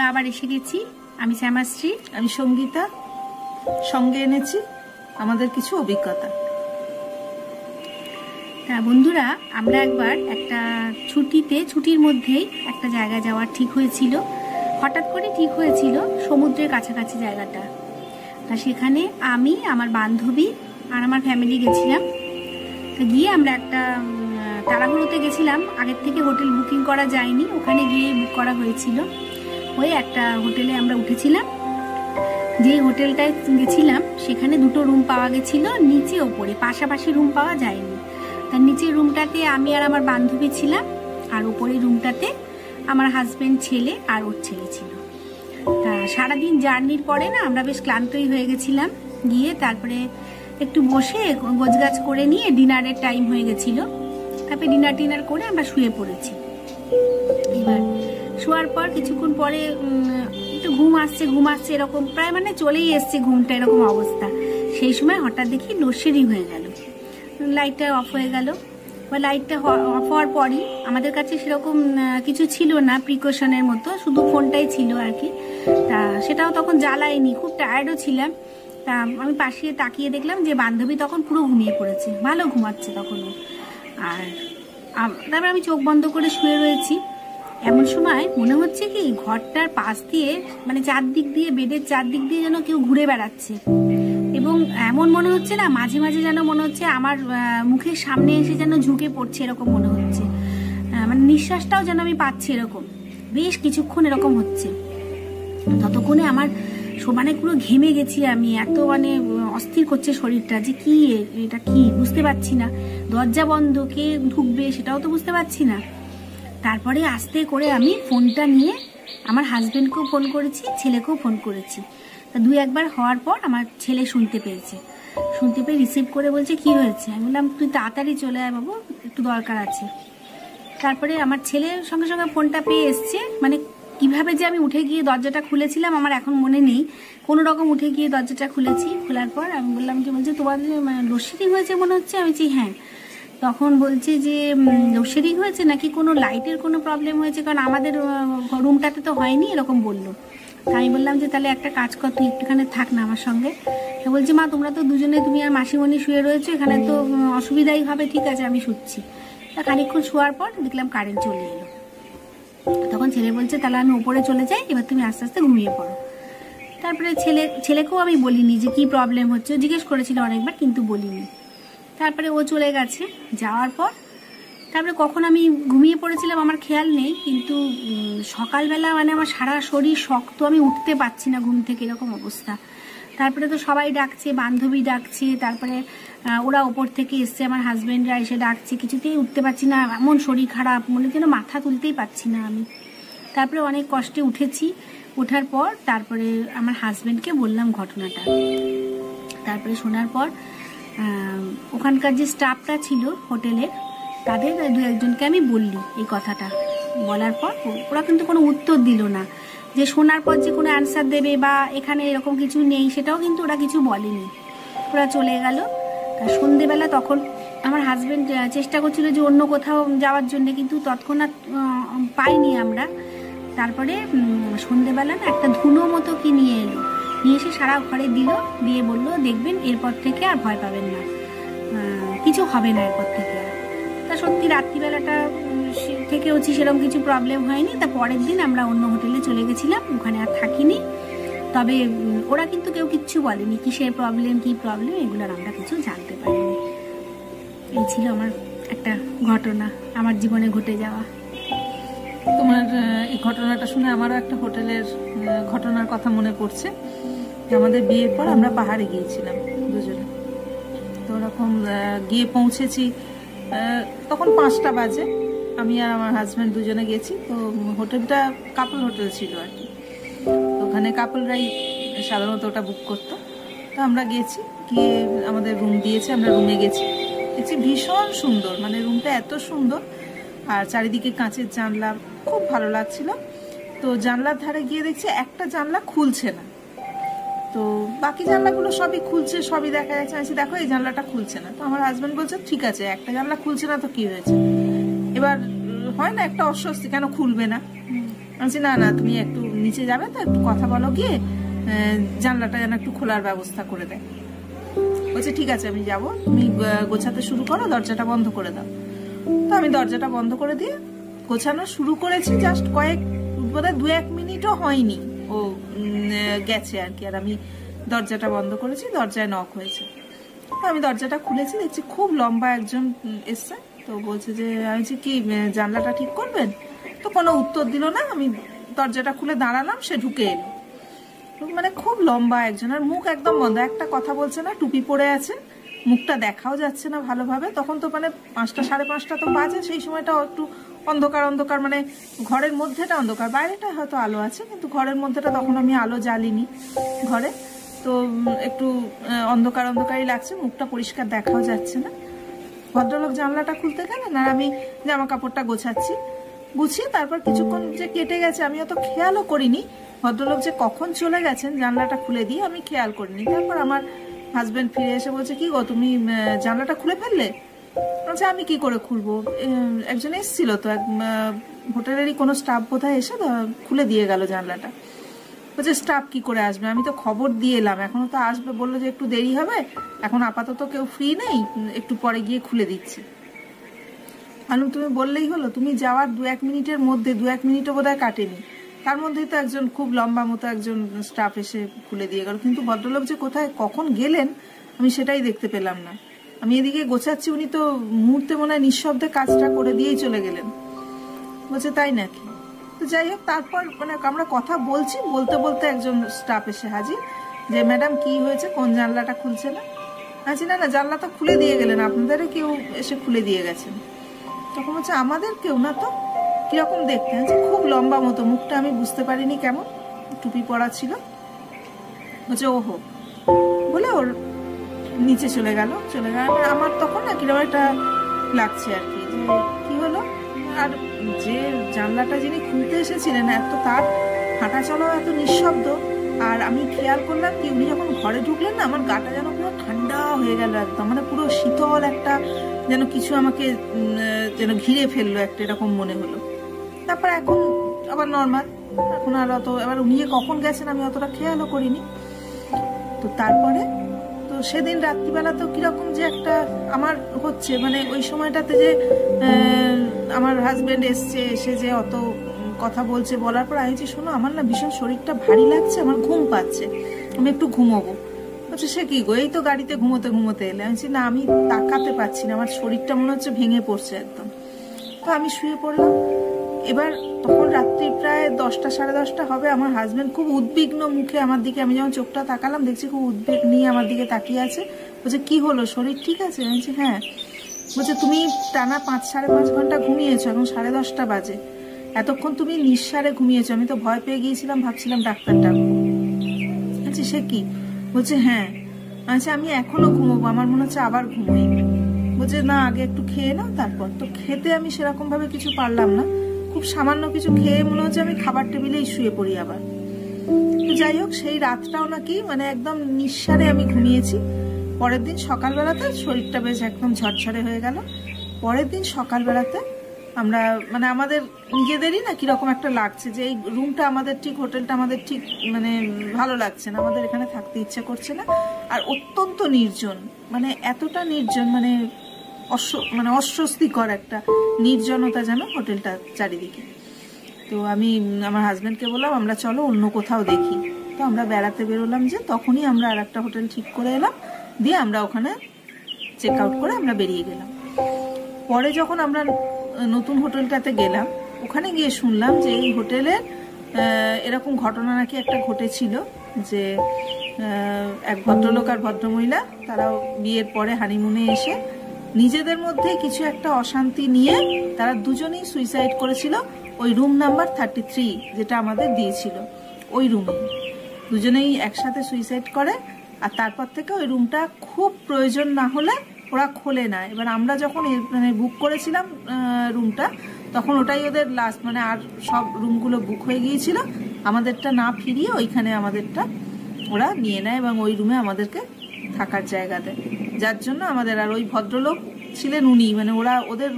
আমরা আবার এসে গেছি। আমি শ্যামাশ্রী, আমি সঙ্গীতা। সঙ্গে এনেছি আমাদের কিছু অভিজ্ঞতা। হ্যাঁ বন্ধুরা, আমরা একবার একটা ছুটিতে, ছুটির মধ্যেই একটা জায়গা যাওয়ার ঠিক হয়েছিল। হঠাৎ করে ঠিক হয়েছিল সমুদ্রের কাছাকাছি জায়গাটা। তা সেখানে আমি, আমার বান্ধবী আর আমার ফ্যামিলি গেছিলাম। তো গিয়ে আমরা একটা তাড়াহুড়োতে গেছিলাম। আগের থেকে হোটেল বুকিং করা যায়নি। ওখানে গিয়ে বুক করা হয়েছিল। ওই একটা হোটেলে আমরা উঠেছিলাম। যে হোটেলটায় গেছিলাম, সেখানে দুটো রুম পাওয়া গেছিল, নিচে ওপরে। পাশাপাশি রুম পাওয়া যায়নি। তার নিচের রুমটাতে আমি আর আমার বান্ধবী ছিলাম, আর ওপরে রুমটাতে আমার হাজব্যান্ড ছেলে আর ওর ছেলে ছিল। তা সারাদিন জার্নির পরে না, আমরা বেশ ক্লান্তই হয়ে গেছিলাম। গিয়ে তারপরে একটু বসে গোছগাছ করে নিয়ে ডিনারের টাইম হয়ে গেছিল। তারপরে ডিনার টিনার করে আমরা শুয়ে পড়েছি। এবার শোয়ার পর কিছুক্ষণ পরে একটু ঘুম আসছে ঘুম আসছে এরকম, প্রায় মানে চলেই এসছে ঘুমটা এরকম অবস্থা। সেই সময় হঠাৎ দেখি লোডশেডিং হয়ে গেল। লাইটটা অফ হয়ে গেল। বা লাইটটা অফ হওয়ার পরই আমাদের কাছে সেরকম কিছু ছিল না প্রিকশনের মতো, শুধু ফোনটাই ছিল আর কি। তা সেটাও তখন জ্বালায়নি, খুব টায়ার্ডও ছিলাম। তা আমি পাশে তাকিয়ে দেখলাম যে বান্ধবী তখন পুরো ঘুমিয়ে পড়েছে, ভালো ঘুমাচ্ছে তখনও। আর তারপর আমি চোখ বন্ধ করে শুয়ে রয়েছি। এমন সময় মনে হচ্ছে কি ঘরটার পাশ দিয়ে মানে চারদিক দিয়ে, বেডের চারদিক দিয়ে যেন কেউ ঘুরে বেড়াচ্ছে। এবং এমন মনে হচ্ছে না, মাঝে মাঝে যেন মনে হচ্ছে আমার মুখের সামনে এসে যেন ঝুঁকে পড়ছে এরকম মনে হচ্ছে। মানে নিঃশ্বাসটাও যেন আমি পাচ্ছি এরকম। বেশ কিছুক্ষণ এরকম হচ্ছে। ততক্ষণে আমার সমানে পুরো ঘেমে গেছি আমি, এত মানে অস্থির করছে শরীরটা যে কি এটা কি? বুঝতে পারছি না। দরজা বন্ধ, কে ঢুকবে সেটাও তো বুঝতে পারছি না। তারপরে আস্তে করে আমি ফোনটা নিয়ে আমার হাজব্যান্ডকেও ফোন করেছি, ছেলেকেও ফোন করেছি। তা দুই একবার হওয়ার পর আমার ছেলে শুনতে পেয়েছে। শুনতে পেয়ে রিসিভ করে বলছে, কি হয়েছে? আমি বললাম, তুই তাড়াতাড়ি চলে আয় বাবু, একটু দরকার আছে। তারপরে আমার ছেলের সঙ্গে সঙ্গে ফোনটা পেয়ে এসছে। মানে কীভাবে যে আমি উঠে গিয়ে দরজাটা খুলেছিলাম আমার এখন মনে নেই। কোনো রকম উঠে গিয়ে দরজাটা খুলেছি। খোলার পর আমি বললাম যে, বলছে তোমাদের লোডশেডিং হয়েছে মনে হচ্ছে? আমি বলছি হ্যাঁ। তখন বলছে যে লোডশেডিং হয়েছে নাকি কোনো লাইটের কোনো প্রবলেম হয়েছে? কারণ আমাদের রুমটাতে তো হয়নি এরকম বলল। আমি বললাম যে তাহলে একটা কাজ কর তুই একটুখানি থাক না আমার সঙ্গে। বলছে মা তোমরা তো দুজনে তুমি আর মাসিমণি শুয়ে রয়েছো এখানে তো অসুবিধাই হবে ঠিক আছে আমি শুচ্ছি। তা খানিকক্ষণ শোয়ার পর দেখলাম কারেন্ট চলে এলো। তখন ছেলে বলছে তাহলে আমি উপরে চলে যাই এবার তুমি আস্তে আস্তে ঘুমিয়ে পড়ো। তারপরে ছেলে ছেলেকেও আমি বলিনি যে কি প্রবলেম হচ্ছে? জিজ্ঞেস করেছিল অনেকবার কিন্তু বলিনি। তারপরে ও চলে গেছে, যাওয়ার পর তারপরে কখন আমি ঘুমিয়ে পড়েছিলাম আমার খেয়াল নেই, কিন্তু সকালবেলা মানে আমার সারা শরীর শক্ত, আমি উঠতে পারছি না ঘুম থেকে, এরকম অবস্থা। তারপরে তো সবাই ডাকছে, বান্ধবী ডাকছে, তারপরে ওরা ওপর থেকে এসছে, আমার হাজব্যান্ডরা এসে ডাকছে, কিছুতেই উঠতে পারছি না, এমন শরীর খারাপ, মনে যেন মাথা তুলতেই পারছি না আমি। তারপরে অনেক কষ্টে উঠেছি, ওঠার পর তারপরে আমার হাজব্যান্ডকে বললাম ঘটনাটা। তারপরে শোনার পর ওখানকার যে স্টাফটা ছিল হোটেলের, তাদের দু একজনকে আমি বললি এই কথাটা। বলার পর ওরা কিন্তু কোনো উত্তর দিল না। যে শোনার পর যে কোনো অ্যান্সার দেবে বা এখানে এরকম কিছু নেই, সেটাও কিন্তু ওরা কিছু বলেনি। ওরা চলে গেল। তা সন্ধেবেলা তখন আমার হাজব্যান্ড চেষ্টা করছিল যে অন্য কোথাও যাওয়ার জন্য, কিন্তু তৎক্ষণাৎ পাইনি আমরা। তারপরে সন্ধেবেলা না একটা ধুনো মতো কি নিয়ে এলো। নিয়ে এসে সারা ঘরে দিল, দিয়ে বলল, দেখবেন, এরপর থেকে আর ভয় পাবেন না। কিছু হবে না এরপর থেকে আর। তা সত্যি রাত্রিবেলাটা থেকে হচ্ছে সেরকম কিছু প্রবলেম হয়নি। তা পরের দিন আমরা অন্য হোটেলে চলে গেছিলাম, ওখানে আর থাকিনি। তবে ওরা কিন্তু কেউ কিচ্ছু বলেনি, কিসের প্রবলেম কি প্রবলেম এগুলোর আমরা কিছু জানতে পারিনি। এই ছিল আমার একটা ঘটনা, আমার জীবনে ঘটে যাওয়া। তোমার এই ঘটনাটা শুনে আমারও একটা হোটেলের ঘটনার কথা মনে পড়ছে। আমাদের বিয়ের পর আমরা পাহাড়ে গিয়েছিলাম দুজনে। তো ওরকম গিয়ে পৌঁছেছি তখন পাঁচটা বাজে। আমি আর আমার হাজব্যান্ড দুজনে গেছি। তো হোটেলটা কাপল হোটেল ছিল আর কি। ওখানে কাপলরাই সাধারণত ওটা বুক করতো। তো আমরা গেছি, গিয়ে আমাদের রুম দিয়েছে, আমরা রুমে গেছি। দেখছি ভীষণ সুন্দর মানে রুমটা এত সুন্দর। আর চারিদিকে কাঁচের জানলা, খুব ভালো লাগছিল। তো জানলার ধারে গিয়ে দেখছি একটা জানলা খুলছে না। তো বাকি জানলাগুলো সবই খুলছে, সবই দেখা যাচ্ছে। আমি দেখো, এই জানলাটা খুলছে না। তো আমার হাজবেন্ড বলছে, ঠিক আছে, একটা জানলা খুলছে না তো কি হয়েছে? এবার হয় না একটা অস্বস্তি, কেন খুলবে না? আমি না না, তুমি একটু নিচে যাবে, তো একটু কথা বলো গিয়ে জানলাটা যেন একটু খোলার ব্যবস্থা করে দেয়। বলছে, ঠিক আছে, আমি যাব। তুমি গোছাতে শুরু করো, দরজাটা বন্ধ করে দাও। তো আমি দরজাটা বন্ধ করে দিয়ে গোছানো শুরু করেছি জাস্ট কয়েক, বোধহয় দু এক মিনিটও হয়নি। ও গেছে আর কি। আর আমি দরজাটা বন্ধ করেছি, দরজায় নক হয়েছে। তো আমি দরজাটা খুলেছি, দেখছি খুব লম্বা একজন এসছে। তো বলছে যে, আমি বলছি কি জানলাটা ঠিক করবেন? তো কোনো উত্তর দিল না, আমি দরজাটা খুলে দাঁড়ালাম, সে ঢুকে এলো। মানে খুব লম্বা একজন, আর মুখ একদম বন্ধ। একটা কথা বলছে না, টুপি পরে আছে, মুখটা দেখাও যাচ্ছে না ভালোভাবে। তখন তো মানে পাঁচটা, সাড়ে পাঁচটা তো বাজে, সেই সময়টা একটু অন্ধকার অন্ধকার মানে ঘরের মধ্যেটা অন্ধকার, বাইরেটা হয়তো আলো আছে, কিন্তু ঘরের মধ্যেটা তখন আমি আলো জ্বালিনি ঘরে। তো একটু অন্ধকার, অন্ধকারই লাগছে, মুখটা পরিষ্কার দেখাও যাচ্ছে না। ভদ্রলোক জানলাটা খুলতে গেলেন আর আমি জামা কাপড়টা গোছাচ্ছি। গুছিয়ে তারপর কিছুক্ষণ যে কেটে গেছে আমি অত খেয়ালও করিনি। ভদ্রলোক যে কখন চলে গেছেন জানলাটা খুলে দিয়ে আমি খেয়াল করিনি। তারপর আমার হাজবেন্ড ফিরে এসে বলছে, কি গো, তুমি জানলাটা খুলে ফেললে? আচ্ছা আমি কি করে খুলবো? একজন এসেছিল তো, এক হোটেলেরই কোনো স্টাফ বোধহয় এসে খুলে দিয়ে গেল জানলাটা। বলছে স্টাফ কি করে আসবে? আমি তো খবর দিয়ে এলাম। এখনও তো আসবে। বলল যে একটু দেরি হবে। এখন আপাতত কেউ ফ্রি নেই। একটু পরে গিয়ে খুলে দিচ্ছি। আলু তুমি বললেই হলো, তুমি যাওয়ার দু এক মিনিটের মধ্যে, দু এক মিনিটও বোধহয় কাটেনি। তার মধ্যেই তো একজন খুব লম্বা মতো একজন স্টাফ এসে খুলে দিয়ে গেল। কিন্তু ভদ্রলোক যে কোথায়, কখন গেলেন, আমি সেটাই দেখতে পেলাম না। আমি এদিকে গোছাচ্ছি, উনি তো মুহূর্তে মনে হয় নিঃশব্দে কাজটা করে দিয়েই চলে গেলেন। বলছে, তাই নাকি? তো যাই হোক, তারপর মানে আমরা কথা বলছি, বলতে বলতে একজন স্টাফ এসে হাজির, যে, ম্যাডাম, কি হয়েছে? কোন জানলাটা খুলছে না? আছি না না, জানলা তো খুলে দিয়ে গেলেন আপনাদেরও কেউ এসে খুলে দিয়ে গেছেন। তখন হচ্ছে আমাদের কেউ না তো? কীরকম দেখতে? আছে খুব লম্বা মতো, মুখটা আমি বুঝতে পারিনি কেমন, টুপি পরা ছিল। বলছে, ওহো। বলে ওর নিচে চলে গেল চলে গেল। আমার তখন না কীরকম একটা লাগছে আর কি, যে কি হলো? আর যে জানলাটা যিনি খুলতে এসেছিলেন, এত তার হাঁটা চলাও এত নিঃশব্দ, আর আমি খেয়াল করলাম কি উনি যখন ঘরে ঢুকলেন না, আমার গাটা যেন পুরো ঠান্ডা হয়ে গেল একদম মানে পুরো শীতল একটা, যেন কিছু আমাকে যেন ঘিরে ফেলল একটা এরকম মনে হলো। তারপর এখন আবার নর্মাল এখন আর অত, এবার উনি কখন গেছেন আমি অতটা খেয়ালও করিনি। তো তারপরে তো সেদিন রাত্রিবেলা তো কীরকম যে একটা আমার হচ্ছে মানে ওই সময়টাতে যে আমার হাজব্যান্ড এসছে, এসে যে অত কথা বলছে বলার পর আমি যে শোনো, আমার না ভীষণ শরীরটা ভারী লাগছে, আমার ঘুম পাচ্ছে, আমি একটু ঘুমোবো। বলছে, সে কি গো, এই তো গাড়িতে ঘুমোতে ঘুমোতে এলে। আমি না, আমি তাকাতে পারছি না, আমার শরীরটা মনে হচ্ছে ভেঙে পড়ছে একদম। তো আমি শুয়ে পড়লাম এবার তখন রাত্রি প্রায় দশটা, সাড়ে দশটা হবে। আমার হাজব্যান্ড খুব উদ্বিগ্ন মুখে আমার দিকে, আমি যখন চোখটা তাকালাম, দেখছি খুব উদ্বেগ নিয়ে আমার দিকে তাকিয়ে আছে। বলছে, কি হলো? শরীর ঠিক আছে? আমি বলছি হ্যাঁ। বলছে, তুমি টানা পাঁচ, সাড়ে পাঁচ ঘণ্টা ঘুমিয়েছো, এখন সাড়ে দশটা বাজে। এতক্ষণ তুমি নিঃসারে ঘুমিয়েছো। আমি তো ভয় পেয়ে গিয়েছিলাম, ভাবছিলাম ডাক্তার ডাকবো বলছি সে কি? বলছে হ্যাঁ। আচ্ছা আমি এখনও ঘুমোবো, আমার মনে হচ্ছে আবার ঘুমোই। বলছে, না, আগে একটু খেয়ে নাও, তারপর। তো খেতে আমি সেরকম ভাবে কিছু পারলাম না। খুব সামান্য কিছু খেয়ে মনে হচ্ছে আমি খাবার টেবিলেই শুয়ে পড়ি আবার। যাই হোক, সেই রাতটাও নাকি মানে একদম নিঃসারে আমি ঘুমিয়েছি। পরের দিন সকালবেলাতে শরীরটা বেশ একদম ঝরঝরে হয়ে গেল। পরের দিন সকালবেলাতে আমরা মানে আমাদের নিজেদেরই না কীরকম একটা লাগছে যে এই রুমটা আমাদের ঠিক, হোটেলটা আমাদের ঠিক মানে ভালো লাগছে না। আমাদের এখানে থাকতে ইচ্ছে করছে না। আর অত্যন্ত নির্জন মানে এতটা নির্জন মানে মানে অস্বস্তিকর একটা নির্জনতা যেন হোটেলটা চারিদিকে। তো আমি আমার হাজব্যান্ডকে বললাম আমরা চলো অন্য কোথাও দেখি। তো আমরা বেড়াতে বেরোলাম যে তখনই আমরা আর একটা হোটেল ঠিক করে এলাম। দিয়ে আমরা ওখানে চেক আউট করে আমরা বেরিয়ে গেলাম। পরে যখন আমরা নতুন হোটেলটাতে গেলাম ওখানে গিয়ে শুনলাম যে এই হোটেলে আহ, এরকম ঘটনা নাকি একটা ঘটেছিল যে এক ভদ্রলোক আর ভদ্রমহিলা তারাও বিয়ের পরে হানিমুনে এসে নিজেদের মধ্যে কিছু একটা অশান্তি নিয়ে তারা দুজনেই সুইসাইড করেছিল ওই রুম নাম্বার থার্টি থ্রি যেটা আমাদের দিয়েছিল, ওই রুমে দুজনেই একসাথে সুইসাইড করে আর তারপর থেকে ওই রুমটা খুব প্রয়োজন না হলে ওরা খোলে না। এবার আমরা যখন মানে বুক করেছিলাম রুমটা তখন ওটাই ওদের লাস্ট মানে আর সব রুমগুলো বুক হয়ে গিয়েছিল। আমাদেরটা না ফিরিয়ে ওইখানে আমাদেরটা ওরা নিয়ে নেয় এবং ওই রুমে আমাদেরকে থাকার জায়গা দেয়। যার জন্য আমাদের আর ওই ভদ্রলোক ছিলেন উনি মানে ওরা ওদের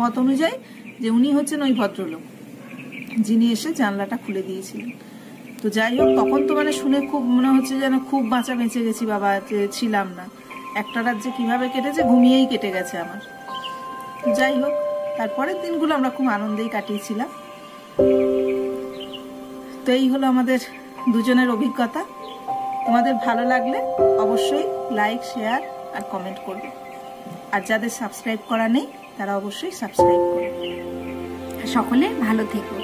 মত অনুযায়ী যে উনি হচ্ছেন ওই ভদ্রলোক, যিনি এসে জানলাটা খুলে দিয়েছিলেন। তো যাই হোক, তখন তো মানে শুনে খুব মনে হচ্ছে যেন খুব বাঁচা বেঁচে গেছি, বাবা ছিলাম না। একটা রাত যে কীভাবে কেটেছে, ঘুমিয়েই কেটে গেছে আমার। যাই হোক, তারপরের দিনগুলো আমরা খুব আনন্দেই কাটিয়েছিলাম। তো এই হলো আমাদের দুজনের অভিজ্ঞতা। তোমাদের ভালো লাগলে অবশ্যই লাইক শেয়ার আর কমেন্ট করবে। আর যাদের সাবস্ক্রাইব করা নেই, তারা অবশ্যই সাবস্ক্রাইব করবে। সকলে ভালো থেকো।